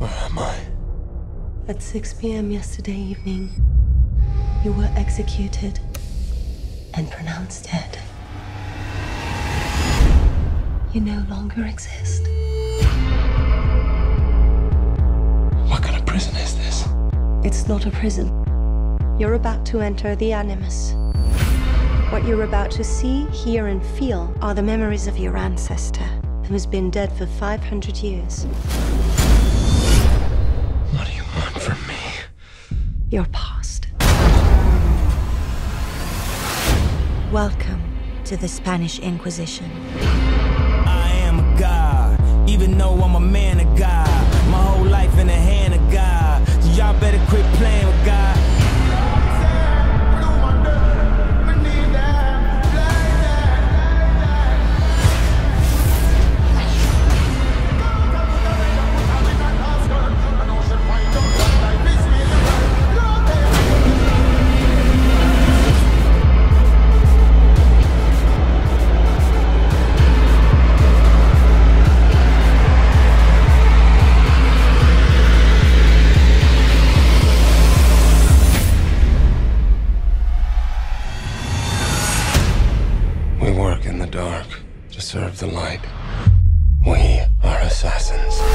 At 6 p.m. yesterday evening, you were executed and pronounced dead. You no longer exist. What kind of prison is this? It's not a prison. You're about to enter the Animus. What you're about to see, hear, and feel are the memories of your ancestor, who's been dead for 500 years. Your past. Welcome to the Spanish Inquisition. I am a god, even though I'm a man of God. My whole life in the hand of God. So y'all better quit playing with God. Dark to serve the light. We are assassins.